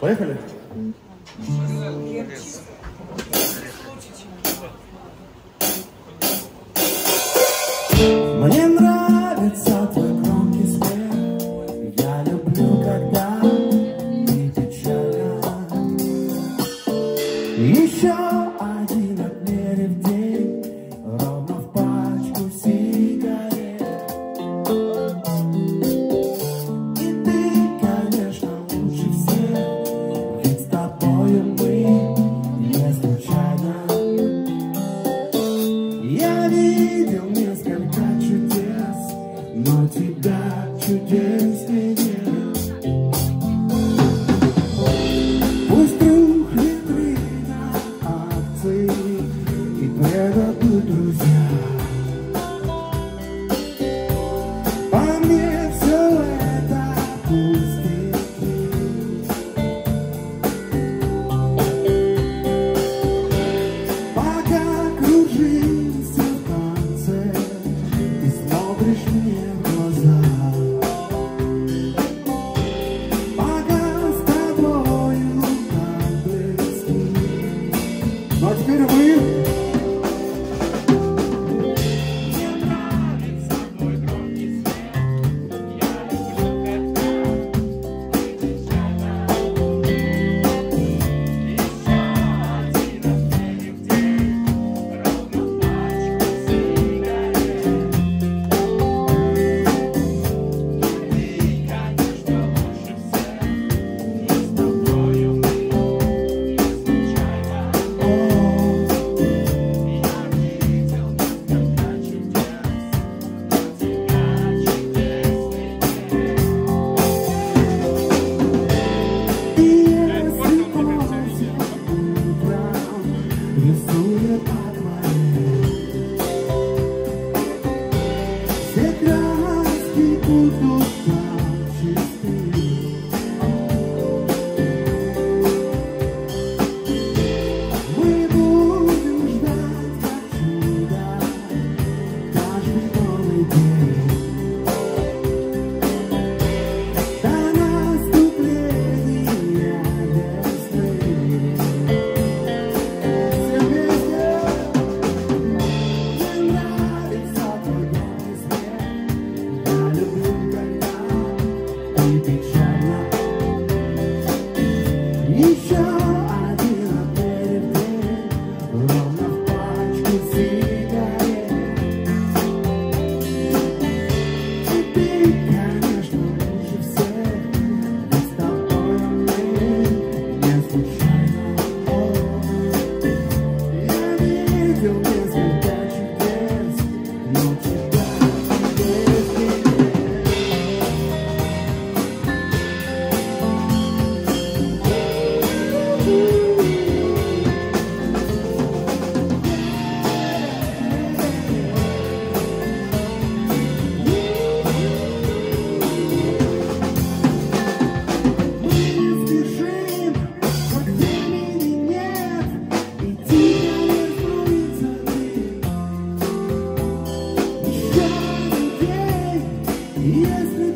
Поехали? business. Thank you. Yes,